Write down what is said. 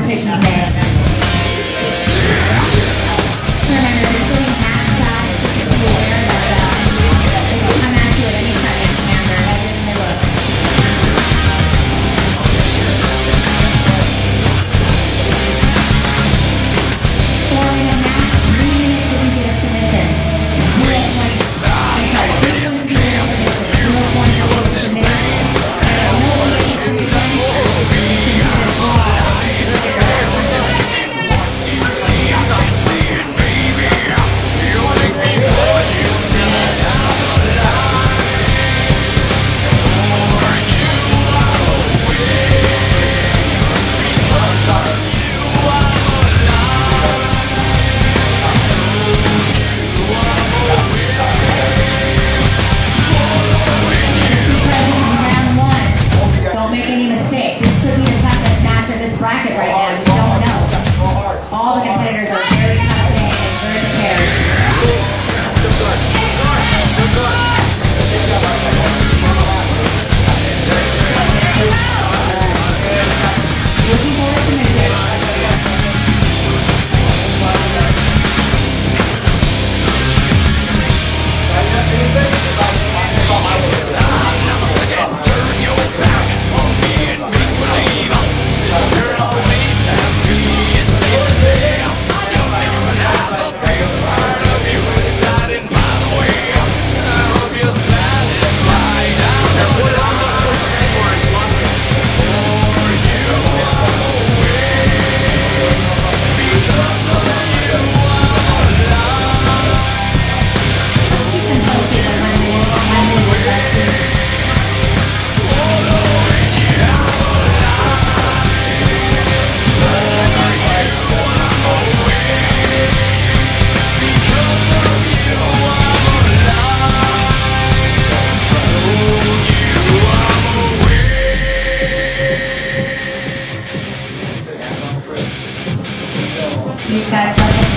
conversation out there. Remember, Bisa.